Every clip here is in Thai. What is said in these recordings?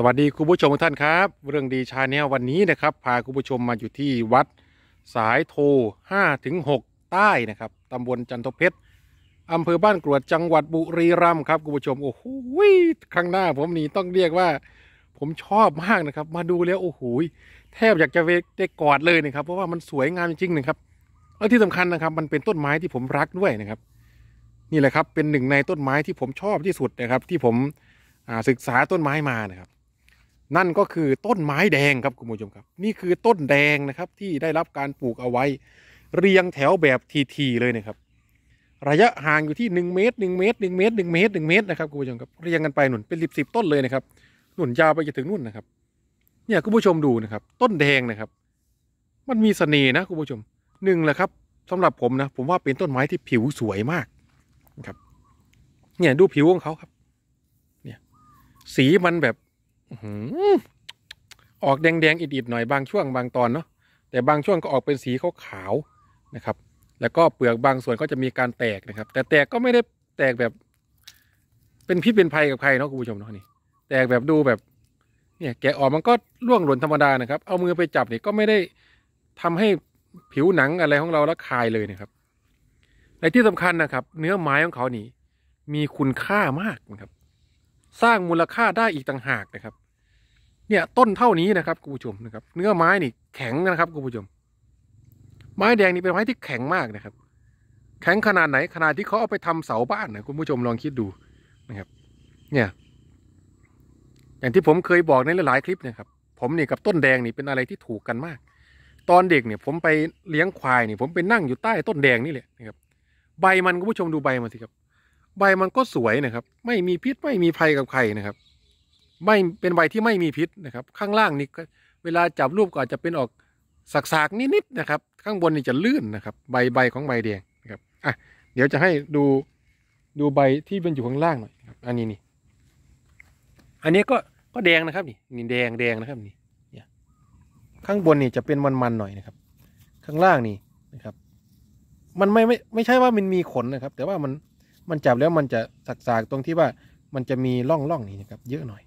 สวัสดีคุณผู้ชมทุกท่านครับ เรื่องดี channel วันนี้นะครับ พาคุณผู้ชมมาอยู่ที่วัดสายโท5ถึง6ใต้นะครับตำบลจันทบเพชรอำเภอบ้านกรวดจังหวัดบุรีรัมย์ครับคุณผู้ชมโอ้โหข้างหน้าผมนี่ต้องเรียกว่า ผมชอบมากนะครับ มาดูแล้วโอ้โหแทบอยากจะได้กอดเลยนะครับ เพราะว่ามันสวยงามจริงๆนะครับแล้วที่สำคัญนะครับ มันเป็นต้นไม้ที่ผมรักด้วยนะครับ นี่แหละครับเป็นหนึ่งในต้นไม้ที่ผมชอบที่สุดนะครับ ที่ผมศึกษาต้นไม้มานะครับ นั่นก็คือต้นไม้แดงครับคุณผู้ชมครับ นี่คือต้นแดงนะครับที่ได้รับการปลูกเอาไว้ เรียงแถวแบบทีๆเลยนะครับ ระยะห่างอยู่ที่หนึ่งเมตรหนึ่งเมตรหนึ่งเมตรหนึ่งเมตรหนึ่งเมตรนะครับคุณผู้ชมครับเรียงกันไปหนุนเป็นสิบสิบต้นเลยนะครับหนุนยาวไปจนถึงนู่นนะครับ เนี่ยคุณผู้ชมดูนะครับ ต้นแดงนะครับ มันมีเสน่ห์นะคุณผู้ชมหนึ่งแหละครับสำหรับผมนะ ผมว่าเป็นต้นไม้ที่ผิวสวยมากนะครับ เนี่ยดูผิวของเขาครับ เนี่ย สีมันแบบ ออกแดงๆอิดๆหน่อยบางช่วงบางตอนเนาะแต่บางช่วงก็ออกเป็นสีขาวๆนะครับ แล้วก็เปลือกบางส่วนก็จะมีการแตกนะครับ แต่แตกก็ไม่ได้แตกแบบ เป็นพิษเป็นภัยกับใครเนาะคุณผู้ชมเนาะนี่ แตกแบบดูแบบเนี่ยแกะออกมันก็ร่วงหล่นธรรมดานะครับ เอามือไปจับนี่ก็ไม่ได้ทำให้ผิวหนังอะไรของเราละคายเลยนะครับในที่สำคัญนะครับ เนื้อไม้ของเขานี่ มีคุณค่ามากนะครับ สร้างมูลค่าได้อีกต่างหากนะครับ เนี่ยต้นเท่านี้นะครับคุณผู้ชมนะครับ เนื้อไม้นี่แข็งนะครับคุณผู้ชม ไม้แดงนี่เป็นไม้ที่แข็งมากนะครับ แข็งขนาดไหนขนาดที่เขาเอาไปทำเสาบ้านนะคุณผู้ชมลองคิดดูนะครับ เนี่ย อย่างที่ผมเคยบอกในหลายๆคลิปนะครับ ผมนี่กับต้นแดงนี่เป็นอะไรที่ถูกกันมาก ตอนเด็กเนี่ยผมไปเลี้ยงควายนี่ผมไปนั่งอยู่ใต้ต้นแดงนี่แหละนะครับ ใบมันคุณผู้ชมดูใบมันสิครับ ใบมันก็สวยนะครับ ไม่มีพิษไม่มีภัยกับใครนะครับ ไม่เป็นใบที่ไม่มีพิษนะครับ ข้างล่างนี่เวลาจับรูปก็อาจจะเป็นออกสักๆนิดๆนะครับ ข้างบนนี่จะลื่นนะครับ ใบใบของใบแดงนะครับอะเดี๋ยวจะให้ดูดูใบที่เป็นอยู่ข้างล่างหน่อยครับอันนี้นี่อันนี้ก็ก็แดงนะครับนี่นี่แดงแดงนะครับนี่เนี่ยข้างบนนี่จะเป็นมันๆหน่อยนะครับ ข้างล่างนี่นะครับ มันไม่ไม่ไม่ใช่ว่ามันมีขนนะครับ แต่ว่ามันมันจับแล้วมันจะสักๆตรงที่ว่ามันจะมีร่องร่องนี่นะครับ เยอะหน่อย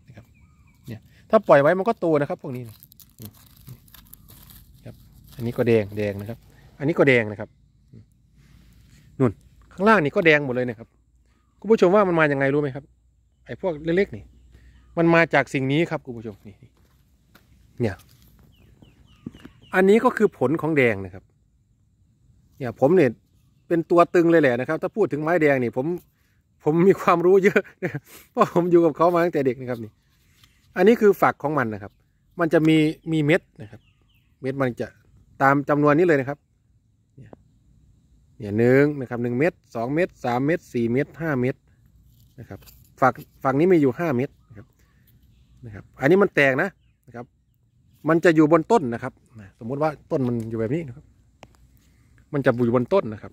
ถ้าปล่อยไว้มันก็โตนะครับ พวกนี้ครับ อันนี้ก็แดงแดงนะครับ อันนี้ก็แดงนะครับนุ่นข้างล่างนี่ก็แดงหมดเลยนะครับคุณผู้ชมว่ามันมาอย่างไงรู้ไหมครับ ไอ้พวกเล็กๆนี่ มันมาจากสิ่งนี้ครับคุณผู้ชมนี่เนี่ย อันนี้ก็คือผลของแดงนะครับ เนี่ยผมเนี่ยเป็นตัวตึงเลยแหละนะครับ ถ้าพูดถึงไม้แดงนี่ผม ผมมีความรู้เยอะเพราะผมอยู่กับเขามาตั้งแต่เด็กนะครับนี่ อันนี้คือฝักของมันนะครับ มันจะมีมีเม็ดนะครับ เม็ดมันจะตามจำนวนนี้เลยนะครับเนี่ยเนี่ยหนึ่งนะครับหนึ่งเม็ดสองเม็ดสามเม็ดสี่เม็ดห้าเม็ดนะครับ ฝักฝักนี้มีอยู่ห้าเม็ดนะครับ นะครับ อันนี้มันแตกนะนะครับ มันจะอยู่บนต้นนะครับ สมมุติว่าต้นมันอยู่แบบนี้นะครับ มันจะอยู่บนต้นนะครับ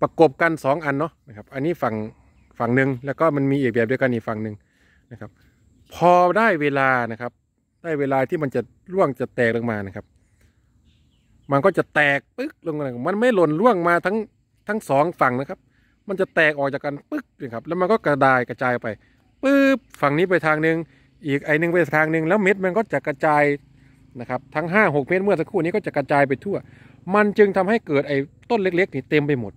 ประกบกันสองอันเนาะนะครับ อันนี้ฝั่งฝั่งหนึ่งแล้วก็มันมีอีกแบบเดียวกันอีกฝั่งหนึ่งนะครับ พอได้เวลานะครับ ได้เวลาที่มันจะร่วงจะแตกลงมานะครับ มันก็จะแตกปึ๊กลงมามันไม่หล่นร่วงมาทั้งทั้งสองฝั่งนะครับ มันจะแตกออกจากกันปึ๊กนะครับ แล้วมันก็กระจายกระจายไปปึ๊บฝั่งนี้ไปทางหนึ่งอีกไอ้หนึ่งไปทางหนึ่งแล้วเม็ดมันก็จะกระจายนะครับ ทั้งห้าหกเม็ดเมื่อสักครู่นี้ก็จะกระจายไปทั่ว มันจึงทำให้เกิดไอ้ต้นเล็กๆนี่เต็มไปหมด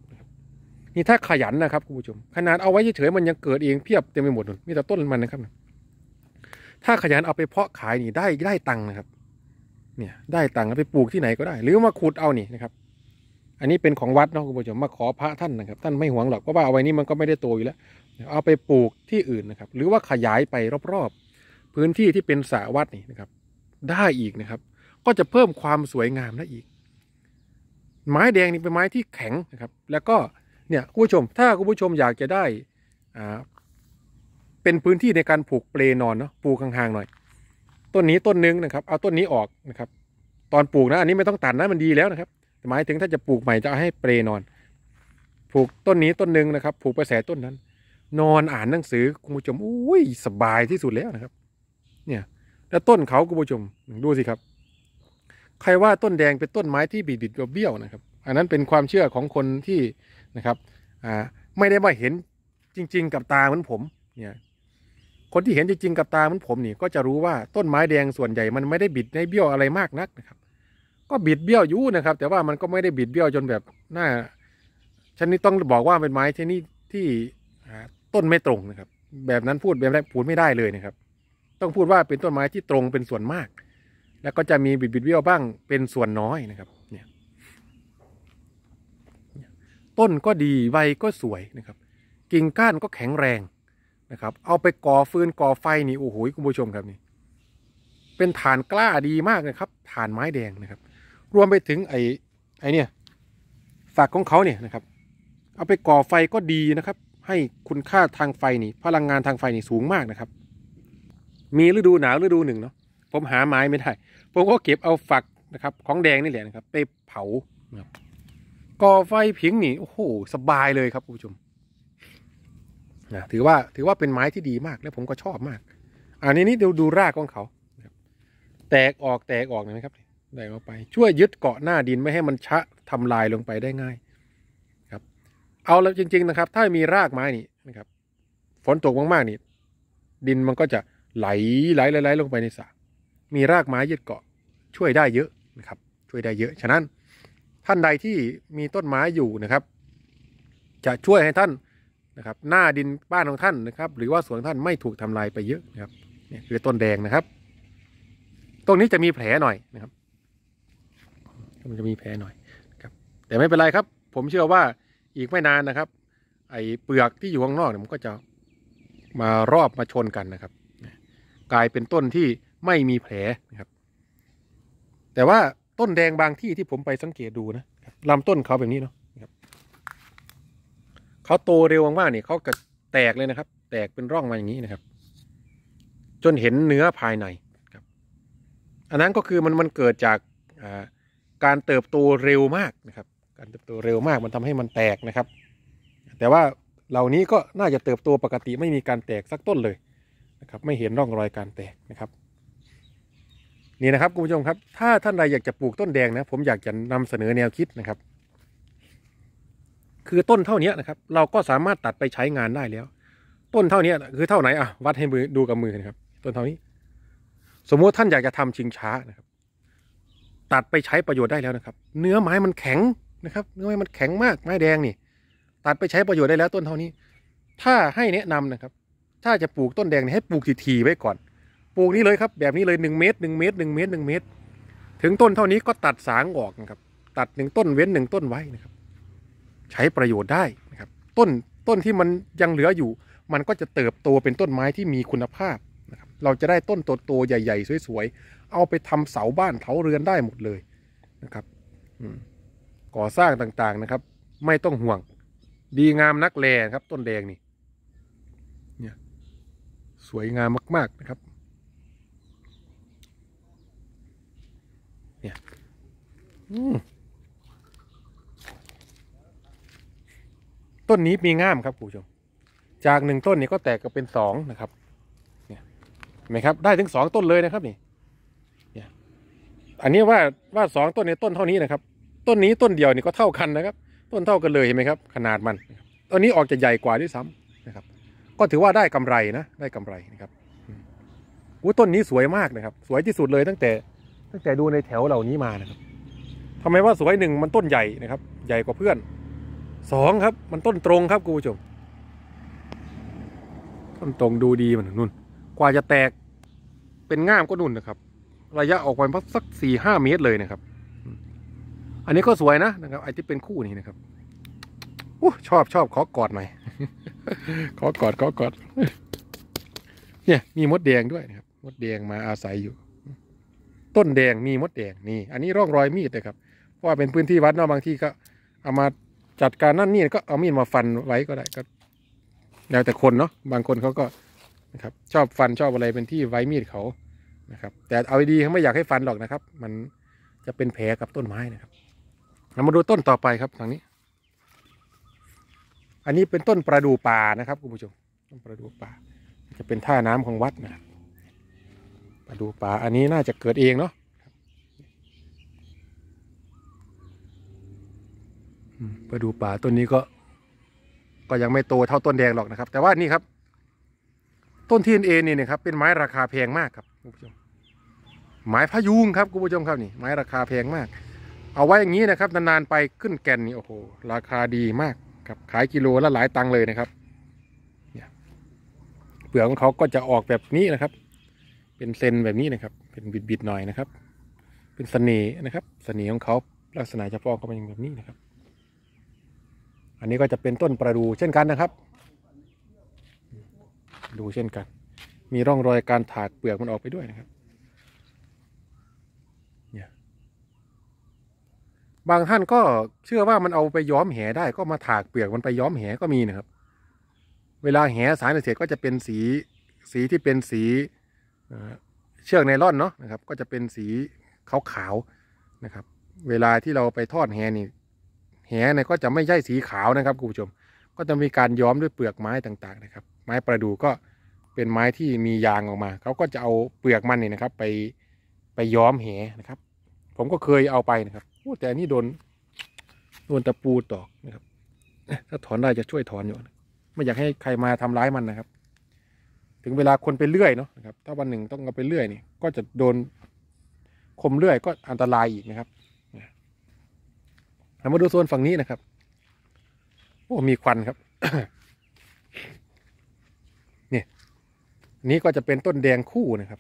นี่ถ้าขยันนะครับคุณผู้ชม ขนาดเอาไว้เฉยๆมันยังเกิดเองเพียบเต็มไปหมดเลยมีแต่ต้นมันนะครับ ถ้าขยันเอาไปเพาะขายนี่ได้ได้ตังค์นะครับ เนี่ยได้ตังค์เอาไปปลูกที่ไหนก็ได้ หรือมาขุดเอานี่นะครับ อันนี้เป็นของวัดเนาะคุณผู้ชมมาขอพระท่านนะครับ ท่านไม่หวงหรอกเพราะว่าเอาไว้นี่มันก็ไม่ได้โตอยู่แล้ว เอาไปปลูกที่อื่นนะครับ หรือว่าขยายไปรอบๆพื้นที่ที่เป็นสระวัดนี่นะครับ ได้อีกนะครับ ก็จะเพิ่มความสวยงามได้อีก ไม้แดงนี่เป็นไม้ที่แข็งนะครับ แล้วก็เนี่ยคุณผู้ชมถ้าคุณผู้ชมอยากจะได้อ่า เป็นพื้นที่ในการปลูกเปลนอนเนาะปลูกห่างๆหน่อย ต้นนี้ต้นนึงนะครับ เอาต้นนี้ออกนะครับ ตอนปลูกนะอันนี้ไม่ต้องตัดนะมันดีแล้วนะครับหมายถึงถ้าจะปลูกใหม่จะเอาให้เปลนอนปลูกต้นนี้ต้นนึงนะครับปลูกไปแสต้นนั้น นอนอ่านหนังสือคุณผู้ชมอุ้ยสบายที่สุดแล้วนะครับ เนี่ย แล้วต้นเขาคุณผู้ชมดูสิครับ ใครว่าต้นแดงเป็นต้นไม้ที่บิดบิดเบี้ยวนะครับ อันนั้นเป็นความเชื่อของคนที่นะครับอ่าไม่ได้มาเห็นจริง ๆ กับตาเหมือนผม เนี่ย คนที่เห็นจริงๆกับตาเหมือนผมนี่ก็จะรู้ว่าต้นไม้แดงส่วนใหญ่มันไม่ได้บิดให้เบี้ยวอะไรมากนักนะครับ ก็บิดเบี้ยวอยู่นะครับ แต่ว่ามันก็ไม่ได้บิดเบี้ยวจนแบบหน้าชนิดต้องบอกว่าเป็นไม้ชนิดที่ต้นไม่ตรงนะครับ แบบนั้นพูดแบบนั้นพูดไม่ได้เลยนะครับ ต้องพูดว่าเป็นต้นไม้ที่ตรงเป็นส่วนมาก แล้วก็จะมีบิดบิดเบี้ยวบ้างเป็นส่วนน้อยนะครับ เนี่ย ต้นก็ดีใบก็สวยนะครับ กิ่งก้านก็แข็งแรง นะครับ เอาไปก่อฟืนก่อไฟนี่โอ้โหคุณผู้ชมครับนี่ เป็นฐานกล้าดีมากนะครับฐานไม้แดงนะครับ รวมไปถึงไอ้ไอ้เนี่ยฝักของเขาเนี่ยนะครับ เอาไปก่อไฟก็ดีนะครับ ให้คุณค่าทางไฟนี่ พลังงานทางไฟนี่สูงมากนะครับ มีฤดูหนาวฤดูหนึ่งเนาะผมหาไม้ไม่ได้ผมก็เก็บเอาฝักนะครับ ของแดงนี่แหละนะครับ ไปเผานะครับก่อไฟผิงนี่โอ้โหสบายเลยครับคุณผู้ชม นะถือว่าถือว่าเป็นไม้ที่ดีมากและผมก็ชอบมาก อันนี้นี่ดูดูรากของเขาแตกออกแตกออกนะครับแตกออกไป ช่วยยึดเกาะหน้าดินไม่ให้มันชะทำลายลงไปได้ง่าย ครับ เอาแล้วจริง ๆนะครับ ถ้ามีรากไม้นี่นะครับ ฝนตกมากๆนี่ดินมันก็จะไหลไหลไหลไหลลงไปในสระมีรากไม้ยึดเกาะช่วยได้เยอะนะครับ ช่วยได้เยอะ ฉะนั้นท่านใดที่มีต้นไม้อยู่นะครับ จะช่วยให้ท่าน นะครับ หน้าดินบ้านของท่านนะครับ หรือว่าสวนของท่านไม่ถูกทำลายไปเยอะนะครับเนี่ยคือต้นแดงนะครับ ตรงนี้จะมีแผลหน่อยนะครับ มันจะมีแผลหน่อยครับ แต่ไม่เป็นไรครับ ผมเชื่อว่าอีกไม่นานนะครับ ไอ้เปลือกที่อยู่ข้างนอกเนี่ยมันก็จะมารอบมาชนกันนะครับ กลายเป็นต้นที่ไม่มีแผลนะครับ แต่ว่าต้นแดงบางที่ที่ผมไปสังเกตดูนะลำต้นเขาแบบนี้เนาะ เขาโตเร็วมากๆนี่เขาก็แตกเลยนะครับ แตกเป็นร่องมาอย่างนี้นะครับ จนเห็นเนื้อภายในครับ อันนั้นก็คือมันมันเกิดจากการเติบโตเร็วมากนะครับ การเติบโตเร็วมากมันทำให้มันแตกนะครับ แต่ว่าเหล่านี้ก็น่าจะเติบโตปกติไม่มีการแตกสักต้นเลยนะครับ ไม่เห็นร่องรอยการแตกนะครับนี่นะครับคุณผู้ชมครับ ถ้าท่านใดอยากจะปลูกต้นแดงนะ ผมอยากจะนำเสนอแนวคิดนะครับ คือต้นเท่านี้นะครับ เราก็สามารถตัดไปใช้งานได้แล้ว ต้นเท่านี้คือเท่าไหนอะวัดให้มือดูกับมือนะครับ ต้นเท่านี้ สมมุติท่านอยากจะทำชิงช้านะครับ ตัดไปใช้ประโยชน์ได้แล้วนะครับ เนื้อไม้มันแข็งนะครับ เนื้อไม้มันแข็งมากไม้แดงนี่ ตัดไปใช้ประโยชน์ได้แล้วต้นเท่านี้ ถ้าให้แนะนำนะครับ ถ้าจะปลูกต้นแดงนี่ให้ปลูกทีๆไว้ก่อน ปลูกนี้เลยครับ แบบนี้เลยหนึ่งเมตรหนึ่งเมตรหนึ่งเมตรหนึ่งเมตร ถึงต้นเท่านี้ก็ตัดสางออกนะครับ ตัดหนึ่งต้นเว้นหนึ่งต้นไว้นะครับ ใช้ประโยชน์ได้นะครับต้นต้นที่มันยังเหลืออยู่ มันก็จะเติบโตเป็นต้นไม้ที่มีคุณภาพนะครับเราจะได้ต้นโตๆใหญ่ ๆ สวยๆเอาไปทำเสาบ้านเสาเรือนได้หมดเลยนะครับก่อสร้างต่างๆนะครับ ไม่ต้องห่วง ดีงามนักแลครับ ต้นแดงนี่เนี่ยสวยงามมาก ๆนะครับเนี่ย อืม ต้นนี้มีง่ามครับคุณผู้ชม จากหนึ่งต้นนี่ก็แตกก็เป็นสองนะครับเนี่ยเห็นไหมครับ ได้ถึงสองต้นเลยนะครับนี่เนี่ยอันนี้ว่าว่าสองต้นในต้นเท่านี้นะครับ ต้นนี้ต้นเดียวนี่ก็เท่ากันนะครับ ต้นเท่ากันเลยเห็นไหมครับ ขนาดมันต้นนี้ออกจะใหญ่กว่าด้วยซ้ำนะครับ ก็ถือว่าได้กำไรนะ ได้กำไรนะครับอู้ต้นนี้สวยมากนะครับ สวยที่สุดเลยตั้งแต่ ตั้งแต่ดูในแถวเหล่านี้มานะครับทำไมว่าสวยหนึ่งมันต้นใหญ่นะครับ ใหญ่กว่าเพื่อน สองครับ มันต้นตรงครับคุณผู้ชม ต้นตรงดูดีมันนุ่น กว่าจะแตกเป็นง่ามก็นุ่นนะครับ ระยะออกไปสักสี่ห้าเมตรเลยนะครับ อันนี้ก็สวยนะนะครับไอ้ที่เป็นคู่นี้นะครับอู้ชอบชอบขอกอดหน่อย ขอกอดขอกอด เนี่ยมีมดแดงด้วยนะครับ มดแดงมาอาศัยอยู่ ต้นแดงมีมดแดงนี่ อันนี้ร่องรอยมีดนะครับ เพราะว่าเป็นพื้นที่วัดเนาะบางที่ก็เอามา จัดการนั่นนี่ก็เอามีดมาฟันไว้ก็ได้ก็แล้วแต่คนเนาะบางคนเขาก็นะครับชอบฟันชอบอะไรเป็นที่ไว้มีดเขานะครับ แต่เอาดีเขาไม่อยากให้ฟันหรอกนะครับ มันจะเป็นแผลกับต้นไม้นะครับเรามาดูต้นต่อไปครับทางนี้ อันนี้เป็นต้นประดู่ป่านะครับคุณผู้ชมต้นประดู่ป่า จะเป็นท่าน้ำของวัดนะครับประดู่ป่าอันนี้น่าจะเกิดเองเนาะอืม ประดูป่าต้นนี้ก็ ก็ยังไม่โตเท่าต้นแดงหรอกนะครับ แต่ว่านี่ครับ ต้นทีนเอนี่นะครับเป็นไม้ราคาแพงมากครับคุณผู้ชมไม้พะยุงครับคุณผู้ชมครับนี่ ไม้ราคาแพงมาก เอาไว้อย่างนี้นะครับนานๆไปขึ้นแก่นนี่โอ้โหราคาดีมากครับ ขายกิโลละหลายตังค์เลยนะครับเนี่ยเปลือกของเขาก็จะออกแบบนี้นะครับ เป็นเซนแบบนี้นะครับ เป็นบิดๆหน่อยนะครับ เป็นเสน่ห์นะครับ เสน่ห์ของเขาลักษณะเฉพาะเขาเป็นแบบนี้นะครับ อันนี้ก็จะเป็นต้นประดูเช่นกันนะครับ ดูเช่นกัน มีร่องรอยการถากเปลือกมันออกไปด้วยนะครับเนี่ยบางท่านก็เชื่อว่ามันเอาไปย้อมแหได้ก็มาถากเปลือกมันไปย้อมแหก็มีนะครับ เวลาแหสารเกษตรก็จะเป็นสีสีที่เป็นสีเอ่อเชือกไนล่อนเนาะนะครับ ก็จะเป็นสีขาวๆนะครับ เวลาที่เราไปทอดแหนี่ แหเนี่ยก็จะไม่ใช่สีขาวนะครับคุณผู้ชม ก็จะมีการย้อมด้วยเปลือกไม้ต่างๆนะครับ ไม้ประดู่ก็เป็นไม้ที่มียางออกมา เขาก็จะเอาเปลือกมันนี่นะครับ ไปไปย้อมแหนะครับ ผมก็เคยเอาไปนะครับแต่อันนี้โดนโดนตะปูตอกนะครับ ถ้าถอนได้จะช่วยถอนอยู่ไม่อยากให้ใครมาทำร้ายมันนะครับ ถึงเวลาคนไปเลื่อยเนาะนะครับ ถ้าวันหนึ่งต้องเอาไปเลื่อยนี่ก็จะโดนคมเลื่อยก็อันตรายอีกนะครับ มาดูโซนฝั่งนี้นะครับ โอ้ มีควันครับ นี่นี้ก็จะเป็นต้นแดงคู่นะครับ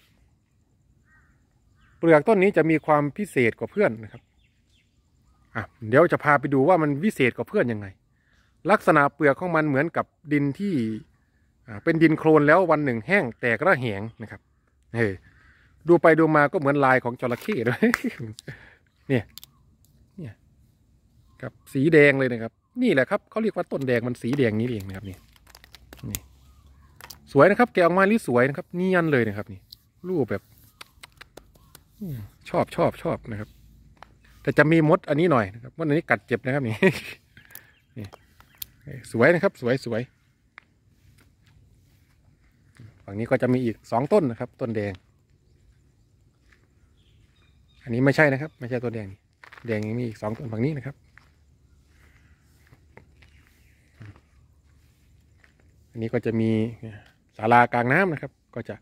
เปลือกต้นนี้จะมีความพิเศษกว่าเพื่อนนะครับ อะ เดี๋ยวจะพาไปดูว่ามันวิเศษกว่าเพื่อนยังไง ลักษณะเปลือกของมันเหมือนกับดินที่อ่าเป็นดินโคลนแล้ววันหนึ่งแห้งแตกระแหงนะครับเออดูไปดูมาก็เหมือนลายของจระเข้ด้วยเนี่ยเนี่ย ครับสีแดงเลยนะครับ นี่แหละครับเขาเรียกว่าต้นแดงมันสีแดงนี้เองนะครับนี่นี่สวยนะครับ แกะออกมานี่สวยนะครับเนียนเลยนะครับ นี่รูปแบบชอบชอบชอบนะครับ แต่จะมีมดอันนี้หน่อยนะครับมดอันนี้กัดเจ็บนะครับนี่นี่สวยนะครับ สวยสวยฝั่งนี้ก็จะมีอีกสองต้นนะครับ ต้นแดง อันนี้ไม่ใช่นะครับ ไม่ใช่ต้นแดง แดงยังมีอีกสองต้นฝั่งนี้นะครับ นนี้ก็จะมีศาลากลางน้ำนะครับ ก็จะ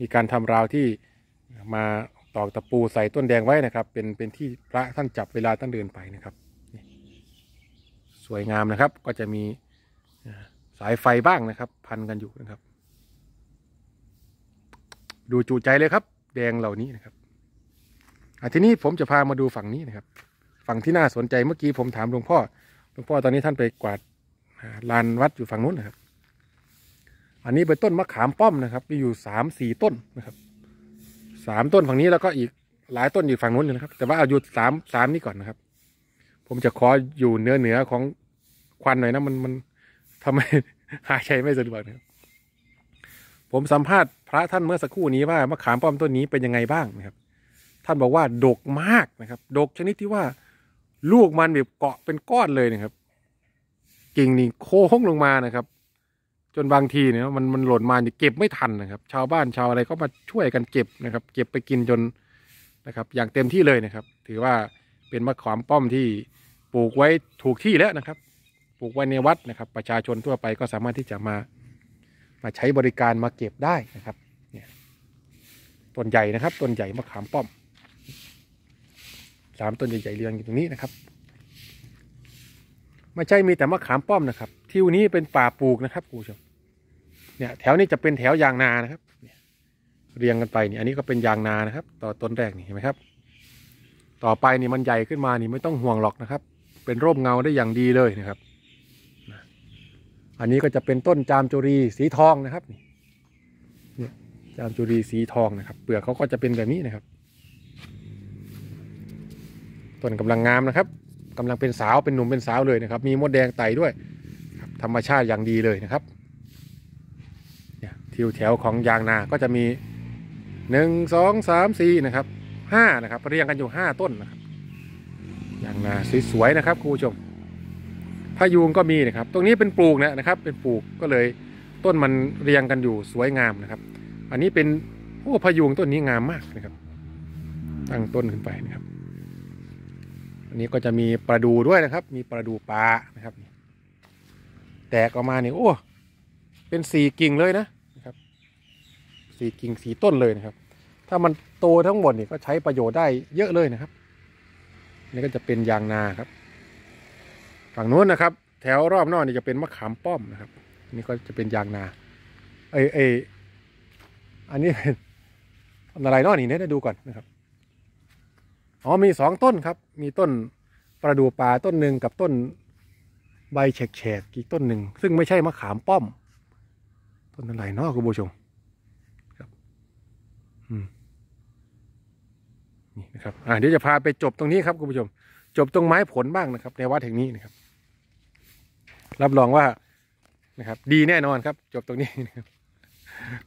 มีการทำราวที่มาตอกตะปูใส่ต้นแดงไว้นะครับ เป็นเป็นที่พระท่านจับเวลาท่านเดินไปนะครับสวยงามนะครับ ก็จะมีสายไฟบ้างนะครับ พันกันอยู่นะครับ ดูจูใจเลยครับ แดงเหล่านี้นะครับอทีนี้ผมจะพามาดูฝั่งนี้นะครับ ฝั่งที่น่าสนใจเมื่อกี้ผมถามหลวงพ่อหลวงพ่อตอนนี้ท่านไปกวาดลานวัดอยู่ฝั่งนู้นนะครับ อันนี้เป็นต้นมะขามป้อมนะครับ มีอยู่สามสี่ต้นนะครับสามต้นฝั่งนี้แล้วก็อีกหลายต้นอยู่ฝั่งนู้นอยู่นะครับ แต่ว่าเอาอยู่สามสามนี้ก่อนนะครับ ผมจะขออยู่เหนือเหนือของควันหน่อยนะมันมันทำไมหายใจไม่สะดวกนะครับผมสัมภาษณ์พระท่านเมื่อสักครู่นี้ว่ามะขามป้อมต้นนี้เป็นยังไงบ้างนะครับ ท่านบอกว่าดกมากนะครับ ดกชนิดที่ว่าลูกมันแบบเกาะเป็นก้อนเลยนะครับกิ่งนี่โค้งลงมานะครับ จนบางทีเนี่ยมันมันหล่นมาเนี่ยเก็บไม่ทันนะครับ ชาวบ้านชาวอะไรก็มาช่วยกันเก็บนะครับ เก็บไปกินจนนะครับ อย่างเต็มที่เลยนะครับ ถือว่าเป็นมะขามป้อมที่ปลูกไว้ถูกที่แล้วนะครับ ปลูกไว้ในวัดนะครับ ประชาชนทั่วไปก็สามารถที่จะมามาใช้บริการมาเก็บได้นะครับเนี่ยต้นใหญ่นะครับต้นใหญ่มะขามป้อมสามต้นใหญ่ๆเรียงอยู่ตรงนี้นะครับไม่ใช่มีแต่มะขามป้อมนะครับ ที่วันนี้เป็นป่าปลูกนะครับคุณผู้ชม เนี่ยแถวนี้จะเป็นแถวยางนานะครับเรียงกันไปนี่อันนี้ก็เป็นยางนานะครับ ต่อต้นแรกนี่เห็นไหมครับ ต่อไปนี่มันใหญ่ขึ้นมานี่ไม่ต้องห่วงหรอกนะครับ เป็นร่มเงาได้อย่างดีเลยนะครับ อันนี้ก็จะเป็นต้นจามจุรีสีทองนะครับนี่จามจุรีสีทองนะครับ เปลือกเขาก็จะเป็นแบบนี้นะครับต้นกำลังงามนะครับกำลังเป็นสาวเป็นหนุ่มเป็นสาวเลยนะครับ มีมดแดงไต่ด้วยธรรมชาติอย่างดีเลยนะครับ ทิวแถวของยางนาก็จะมีหนึ่งสองสามสี่นะครับห้านะครับ เรียงกันอยู่ห้าต้นนะครับยางนาสวยๆนะครับคุณผู้ชมพายุงก็มีนะครับ ตรงนี้เป็นปลูกนะนะครับ เป็นปลูกก็เลยต้นมันเรียงกันอยู่สวยงามนะครับ อันนี้เป็นโอ้พายุงต้นนี้งามมากนะครับ ตั้งต้นขึ้นไปนะครับ อันนี้ก็จะมีปลาดูด้วยนะครับ มีปลาดูปลานะครับ แตกออกมาเนี่ยโอ้เป็นสี่กิ่งเลยนะ สีกิ่งสีต้นเลยนะครับ ถ้ามันโตทั้งหมดนี่ก็ใช้ประโยชน์ได้เยอะเลยนะครับ นี่ก็จะเป็นยางนาครับ ฝั่งนู้นนะครับ แถวรอบนอกนี่จะเป็นมะขามป้อมนะครับ นี่ก็จะเป็นยางนา เอเออันนี้เป็นอะไรนอกนี่เนี่ยดูก่อนนะครับอ๋อมีสองต้นครับ มีต้นประดู่ป่าต้นหนึ่งกับต้นใบแฉกๆอีกต้นหนึ่ง ซึ่งไม่ใช่มะขามป้อม ต้นอะไรเนาะคุณผู้ชม ครับ อืม นี่นะครับอ่าเดี๋ยวจะพาไปจบตรงนี้ครับคุณผู้ชม จบตรงไม้ผลบ้างนะครับ ในวัดแห่งนี้นะครับ รับรองว่านะครับ ดีแน่นอนครับ จบตรงนี้นะครับ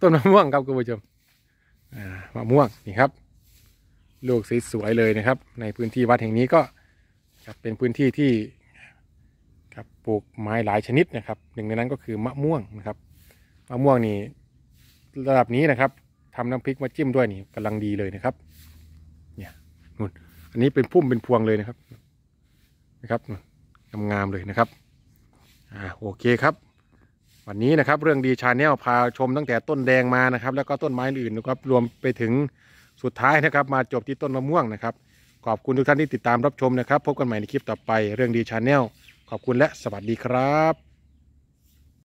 ต้นมะม่วงครับคุณผู้ชมอ่ามะม่วงนี่ครับลูกสวยๆเลยนะครับ ในพื้นที่วัดแห่งนี้ก็ครับเป็นพื้นที่ที่ครับปลูกไม้หลายชนิดนะครับ หนึ่งในนั้นก็คือมะม่วงนะครับมะม่วงนี่ระดับนี้นะครับทำน้ำพริกมาจิ้มด้วยนี่กำลังดีเลยนะครับ นู่นอันนี้เป็นพุ่มเป็นพวงเลยนะครับนะครับงามๆเลยนะครับอ่าโอเคครับ วันนี้นะครับ เรื่องดี channel พาชมตั้งแต่ต้นแดงมานะครับ แล้วก็ต้นไม้อื่นนะครับรวมไปถึงสุดท้ายนะครับ มาจบที่ต้นมะม่วงนะครับ ขอบคุณทุกท่านที่ติดตามรับชมนะครับ พบกันใหม่ในคลิปต่อไป เรื่องดีชาแนลขอบคุณและสวัสดีครับ